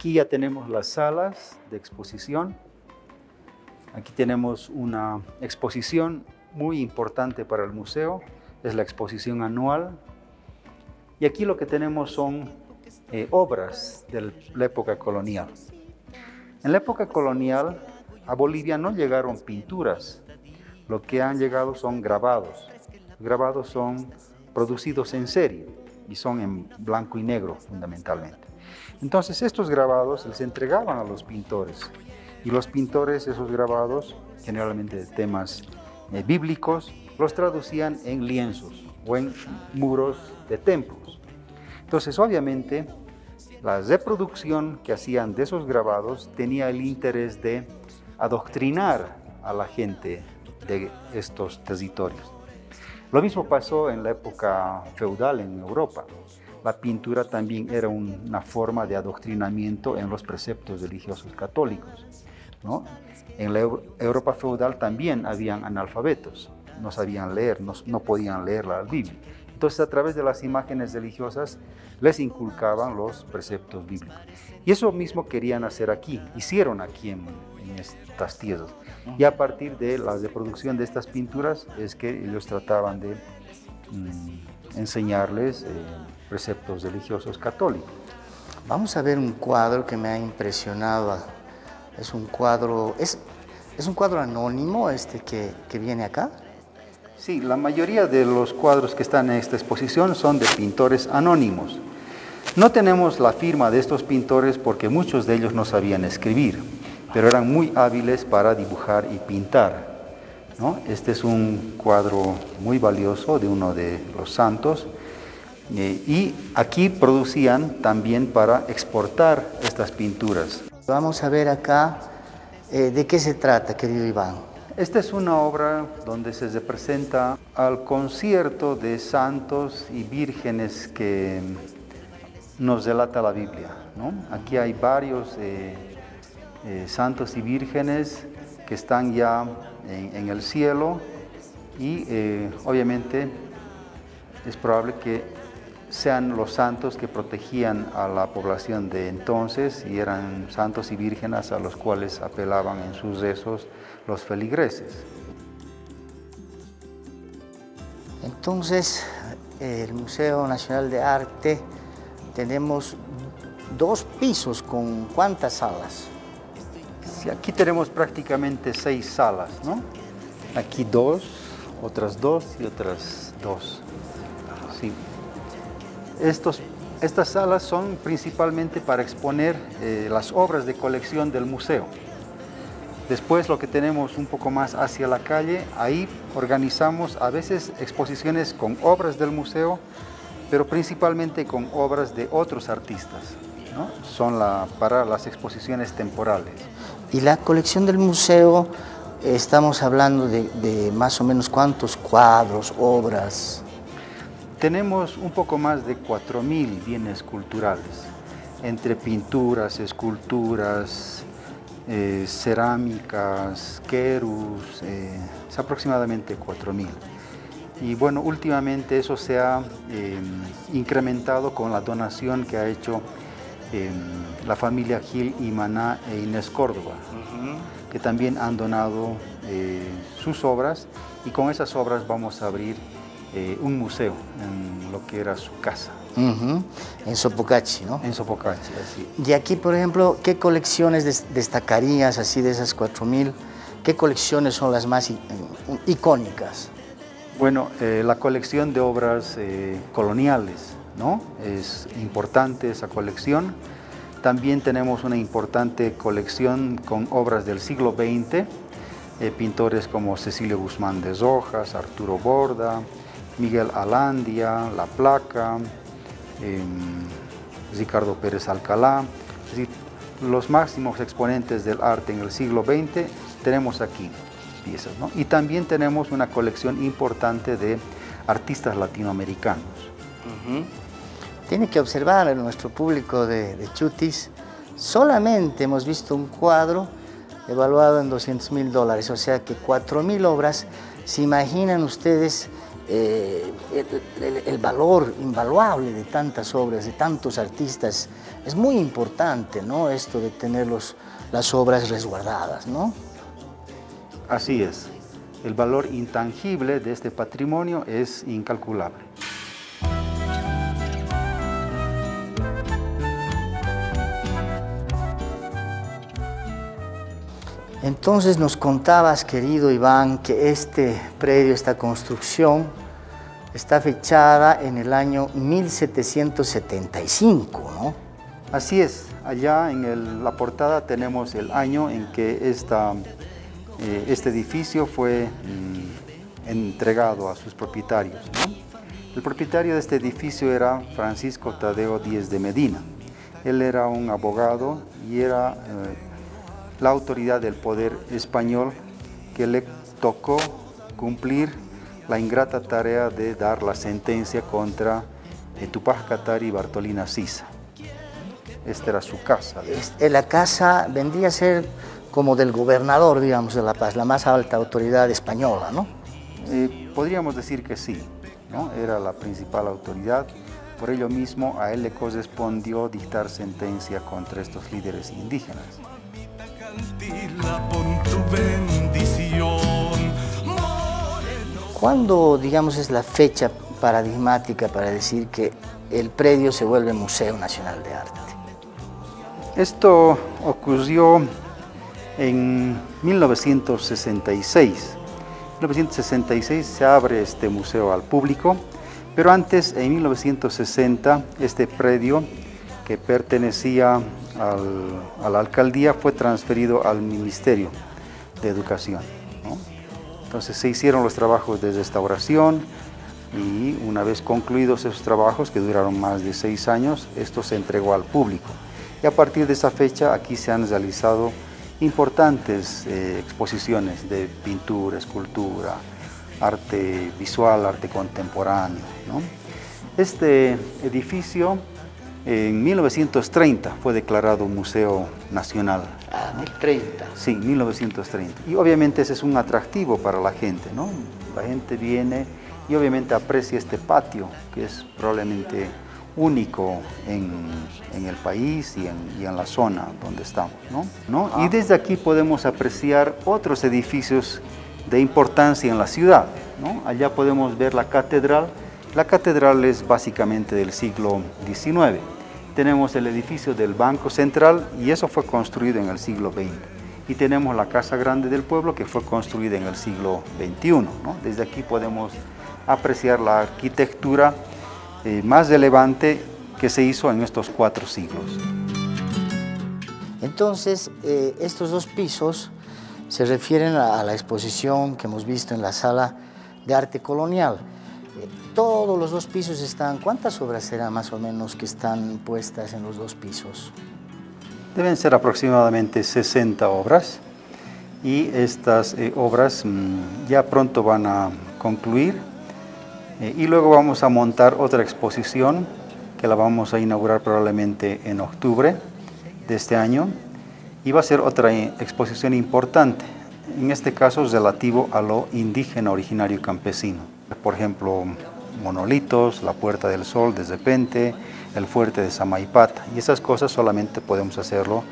Aquí ya tenemos las salas de exposición. Aquí tenemos una exposición muy importante para el museo, es la exposición anual. Y aquí lo que tenemos son eh, obras de la época colonial. En la época colonial a Bolivia no llegaron pinturas, lo que han llegado son grabados. Grabados son producidos en serie y son en blanco y negro fundamentalmente. Entonces estos grabados les entregaban a los pintores y los pintores esos grabados, generalmente de temas eh, bíblicos, los traducían en lienzos o en muros de templos. Entonces obviamente la reproducción que hacían de esos grabados tenía el interés de adoctrinar a la gente de estos territorios. Lo mismo pasó en la época feudal en Europa la pintura también era una forma de adoctrinamiento en los preceptos religiosos católicos. ¿no? En la Europa feudal también habían analfabetos, no sabían leer, no, no podían leer la Biblia. Entonces a través de las imágenes religiosas les inculcaban los preceptos bíblicos. Y eso mismo querían hacer aquí, hicieron aquí en, estas tierras. Y a partir de la reproducción de estas pinturas es que ellos trataban de mm, enseñarles eh, preceptos religiosos católicos. Vamos a ver un cuadro que me ha impresionado. Es un cuadro, es, es un cuadro anónimo este que, que viene acá. Sí, la mayoría de los cuadros que están en esta exposición son de pintores anónimos. No tenemos la firma de estos pintores porque muchos de ellos no sabían escribir, pero eran muy hábiles para dibujar y pintar. ¿no? Este es un cuadro muy valioso de uno de los santos, eh, y aquí producían también para exportar estas pinturas. Vamos a ver acá eh, de qué se trata, querido Iván. Esta es una obra donde se representa al concierto de santos y vírgenes que nos relata la Biblia. Aquí hay varios eh, santos y vírgenes que están ya en, en el cielo y obviamente es probable que sean los santos que protegían a la población de entonces y eran santos y vírgenes a los cuales apelaban en sus rezos los feligreses. Entonces, el Museo Nacional de Arte tenemos dos pisos con cuántas salas? Sí, aquí tenemos prácticamente seis salas, ¿no? Aquí dos, otras dos y otras dos. Sí. Estos, estas salas son principalmente para exponer eh, las obras de colección del museo. Después lo que tenemos un poco más hacia la calle, ahí organizamos a veces exposiciones con obras del museo, pero principalmente con obras de otros artistas. Son para las exposiciones temporales. Y la colección del museo, estamos hablando de, de más o menos cuántos cuadros, obras. Tenemos un poco más de 4.000 bienes culturales, entre pinturas, esculturas, eh, cerámicas, querus, eh, es aproximadamente 4.000. Y bueno, últimamente eso se ha em, incrementado con la donación que ha hecho em, la familia Gil Imaná e Inés Córdoba, que también han donado eh, sus obras y con esas obras vamos a abrir eh, un museo en lo que era su casa. En Sopocachi, ¿no? En Sopocachi, así. Y aquí, por ejemplo, ¿qué colecciones destacarías así de esas 4.000? ¿Qué colecciones son las más icónicas? Bueno, eh, la colección de obras eh, coloniales, ¿no? Es importante esa colección. También tenemos una importante colección con obras del siglo XX, pintores como Cecilio Guzmán de Rojas, Arturo Borda, Miguel Alandia, La Placa, em, Ricardo Pérez Alcalá, los máximos exponentes del arte en el siglo XX tenemos aquí piezas. Y también tenemos una colección importante de artistas latinoamericanos. Tiene que observar nuestro público de, de, Chutis, solamente hemos visto un cuadro evaluado en 200 mil dólares, o sea que 4 mil obras, se imaginan ustedes eh, el, valor invaluable de tantas obras, de tantos artistas. Es muy importante, ¿no? Esto de tener las obras resguardadas, ¿no? Así es. El valor intangible de este patrimonio es incalculable. Entonces nos contabas, querido Iván, que este predio, esta construcción, está fechada en el año 1775, ¿no? Así es, allá en la portada tenemos el año en que eh, este edificio fue mm, entregado a sus propietarios. El propietario de este edificio era Francisco Tadeo Díez de Medina. Él era un abogado y era... Eh, la autoridad del poder español que le tocó cumplir la ingrata tarea de dar la sentencia contra eh, Tupac Katari y Bartolina Sisa. Esta era su casa. La casa vendría a ser como del gobernador, digamos, de La Paz, la más alta autoridad española, ¿no? Eh, podríamos decir que sí, ¿no? Era la principal autoridad. Por ello mismo a él le correspondió dictar sentencia contra estos líderes indígenas. ¿Cuándo, digamos, es la fecha paradigmática para decir que el predio se vuelve Museo Nacional de Arte? Esto ocurrió en 1966. En 1966 se abre este museo al público, pero antes, en 1960, este predio que pertenecía a la alcaldía fue transferido al Ministerio de Educación. Entonces se hicieron los trabajos de restauración y una vez concluidos esos trabajos, que duraron más de seis años, esto se entregó al público. Y a partir de esa fecha aquí se han realizado importantes eh, exposiciones de pintura, escultura, arte visual, arte contemporáneo. Este edificio en 1930 fue declarado Museo Nacional. Ah, 1030. Sí, 1930. Y obviamente ese es un atractivo para la gente, ¿no? La gente viene y obviamente aprecia este patio, que es probablemente único en, el país y en, la zona donde estamos, ¿no? Y ah. desde aquí podemos apreciar otros edificios de importancia en la ciudad, ¿no? Allá podemos ver la catedral, la catedral es básicamente del siglo XIX. Tenemos el edificio del Banco Central y eso fue construido en el siglo XX. Y tenemos la Casa Grande del Pueblo que fue construida en el siglo XXI. Desde aquí podemos apreciar la arquitectura eh, más relevante que se hizo en estos cuatro siglos. Entonces, eh, estos dos pisos se refieren a la exposición que hemos visto en la sala de arte colonial. Todos los dos pisos están, ¿cuántas obras serán más o menos que están puestas en los dos pisos? Deben ser aproximadamente 60 obras y estas eh, obras mm, ya pronto van a concluir eh, y luego vamos a montar otra exposición que la vamos a inaugurar probablemente en octubre de este año y va a ser otra eh, exposición importante, en este caso relativo a lo indígena originario campesino. Por ejemplo, monolitos, la Puerta del Sol desde Pente, el fuerte de Samaipata. Y esas cosas solamente podemos hacerlo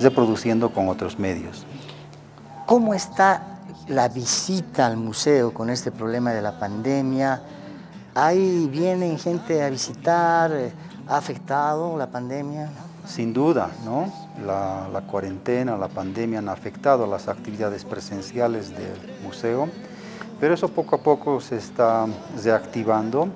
reproduciendo con otros medios. ¿Cómo está la visita al museo con este problema de la pandemia? ¿Ahí vienen gente a visitar? ¿Ha afectado la pandemia? Sin duda, ¿no? La, la cuarentena, la pandemia han afectado las actividades presenciales del museo pero eso poco a poco se está reactivando.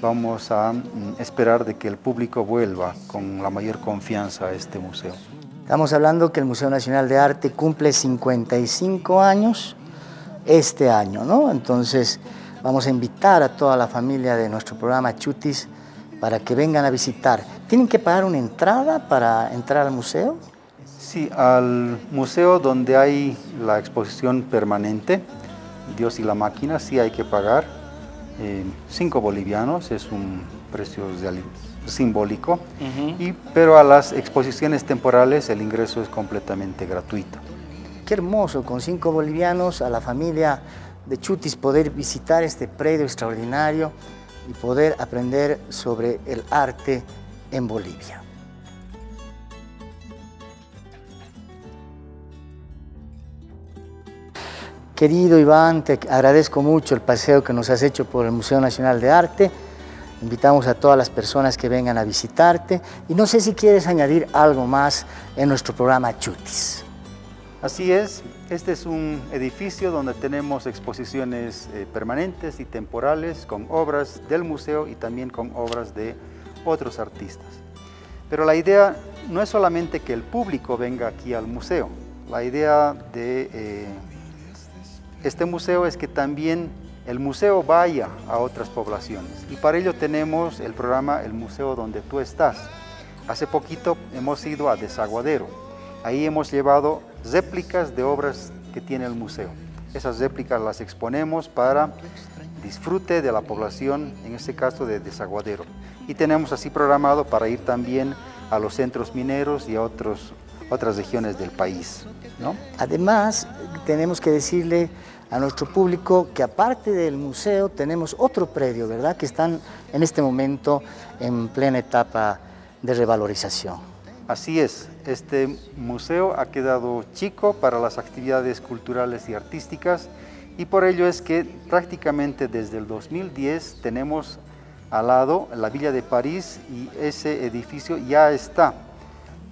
Vamos a mm, esperar de que el público vuelva con la mayor confianza a este museo. Estamos hablando que el Museo Nacional de Arte cumple 55 años este año, ¿no? Entonces vamos a invitar a toda la familia de nuestro programa Chutis para que vengan a visitar. ¿Tienen que pagar una entrada para entrar al museo? Sí, al museo donde hay la exposición permanente Dios y la máquina sí hay que pagar 5 eh, bolivianos, es un precio simbólico, y, pero a las exposiciones temporales el ingreso es completamente gratuito. Qué hermoso, con 5 bolivianos a la familia de Chutis poder visitar este predio extraordinario y poder aprender sobre el arte en Bolivia. Querido Iván, te agradezco mucho el paseo que nos has hecho por el Museo Nacional de Arte. Invitamos a todas las personas que vengan a visitarte y no sé si quieres añadir algo más en nuestro programa Chutis. Así es, este es un edificio donde tenemos exposiciones eh, permanentes y temporales con obras del museo y también con obras de otros artistas. Pero la idea no es solamente que el público venga aquí al museo, la idea de eh, este museo es que también el museo vaya a otras poblaciones. Y para ello tenemos el programa El Museo Donde Tú Estás. Hace poquito hemos ido a Desaguadero. Ahí hemos llevado réplicas de obras que tiene el museo. Esas réplicas las exponemos para disfrute de la población, en este caso de Desaguadero. Y tenemos así programado para ir también a los centros mineros y a otros, otras regiones del país. ¿no? Además, tenemos que decirle a nuestro público que aparte del museo tenemos otro predio, ¿verdad? Que están en este momento en plena etapa de revalorización. Así es, este museo ha quedado chico para las actividades culturales y artísticas y por ello es que prácticamente desde el 2010 tenemos al lado la Villa de París y ese edificio ya está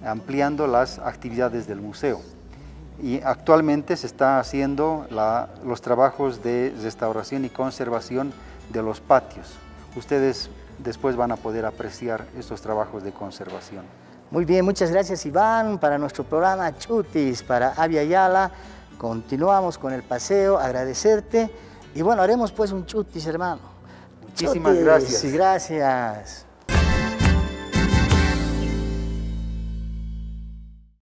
ampliando las actividades del museo y actualmente se está haciendo los trabajos de restauración y conservación de los patios. Ustedes después van a poder apreciar estos trabajos de conservación. Muy bien, muchas gracias Iván para nuestro programa Chutis, para Avia Yala. Continuamos con el paseo, agradecerte y bueno, haremos pues un Chutis hermano. Muchísimas gracias. gracias.